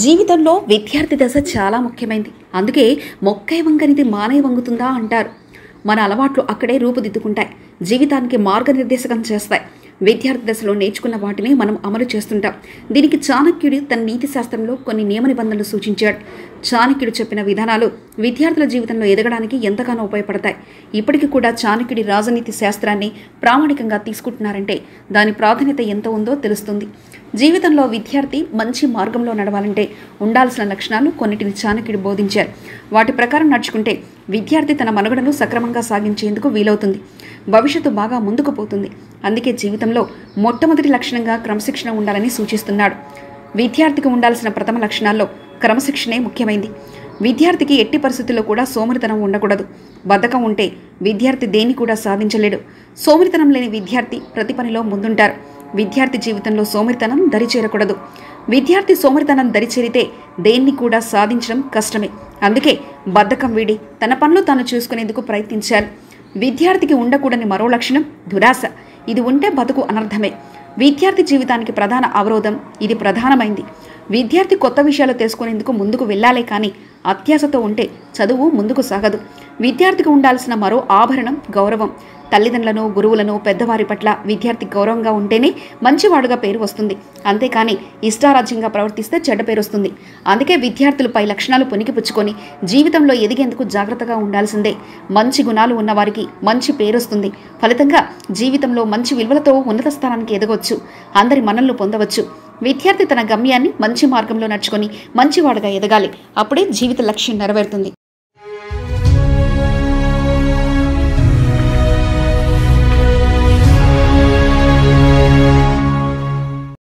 జీవితంలో విద్యార్థి దశ చాలా ముఖ్యమైనది అందుకే మొక్కై వంగనిది మానై వంగుతుందా అంటారు. మన అలవాట్లు అక్కడే రూపుదిద్దుకుంటాయి. జీవితానికి మార్గనిర్దేశకం చేస్తాయి. విద్యార్థి దశలో నేర్చుకున్న వాటిని మనం అమలు చేస్తుంటాం. దీనికి చాణక్యుడు తన నీతి శాస్త్రంలో కొన్ని నియమ నిబంధనలు సూచించాడు. చాణక్యుడు చెప్పిన విధానాలు విద్యార్థుల జీవితంలో ఎదగడానికి ఎంతగానో ఉపయోగపడతాయి. ఇప్పటికీ కూడా చాణక్యుడి రాజనీతి శాస్త్రాన్ని ప్రామాణికంగా తీసుకుంటున్నారంటే దాని ప్రాధాన్యత ఎంత ఉందో తెలుస్తుంది. జీవితంలో విద్యార్థి మంచి మార్గంలో నడవాలంటే ఉండాల్సిన లక్షణాలు కొన్నిటిని చాణక్యుడు బోధించారు. వాటి ప్రకారం నడుచుకుంటే విద్యార్థి తన మనుగడను సక్రమంగా సాగించేందుకు వీలవుతుంది. భవిష్యత్తు బాగా ముందుకు పోతుంది. అందుకే జీవితంలో మొట్టమొదటి లక్షణంగా క్రమశిక్షణ ఉండాలని సూచిస్తున్నాడు. విద్యార్థికి ఉండాల్సిన ప్రథమ లక్షణాల్లో క్రమశిక్షణే ముఖ్యమైంది. విద్యార్థికి ఎట్టి పరిస్థితుల్లో కూడా సోమరితనం ఉండకూడదు. బద్ధకం ఉంటే విద్యార్థి దేన్ని కూడా సాధించలేడు. సోమరితనం లేని విద్యార్థి ప్రతి పనిలో ముందుంటారు. విద్యార్థి జీవితంలో సోమరితనం దరిచేరకూడదు. విద్యార్థి సోమరితనం దరిచేరితే దేన్ని కూడా సాధించడం కష్టమే. అందుకే బద్ధకం వీడి తన పనులు తాను చూసుకునేందుకు ప్రయత్నించాలి. విద్యార్థికి ఉండకూడని మరో లక్షణం దురాశ. ఇది ఉంటే బతుకు అనర్థమే. విద్యార్థి జీవితానికి ప్రధాన అవరోధం ఇది ప్రధానమైంది. విద్యార్థి కొత్త విషయాలు తెలుసుకునేందుకు ముందుకు వెళ్ళాలే కానీ అత్యాశతో ఉంటే చదువు ముందుకు సాగదు. విద్యార్థికి ఉండాల్సిన మరో ఆభరణం గౌరవం. తల్లిదండ్రులను గురువులను పెద్దవారి పట్ల విద్యార్థి గౌరవంగా ఉంటేనే మంచివాడుగా పేరు వస్తుంది. అంతేకాని ఇష్టారాజ్యంగా ప్రవర్తిస్తే చెడ్డ పేరు వస్తుంది. అందుకే విద్యార్థులపై లక్షణాలు పుణికిపుచ్చుకొని జీవితంలో ఎదిగేందుకు జాగ్రత్తగా ఉండాల్సిందే. మంచి గుణాలు ఉన్నవారికి మంచి పేరు వస్తుంది. ఫలితంగా జీవితంలో మంచి విలువలతో ఉన్నత స్థానానికి ఎదగవచ్చు అందరి మనల్ని పొందవచ్చు. విద్యార్థి తన గమ్యాన్ని మంచి మార్గంలో నడుచుకొని మంచివాడుగా ఎదగాలి. అప్పుడే జీవిత లక్ష్యం నెరవేరుతుంది.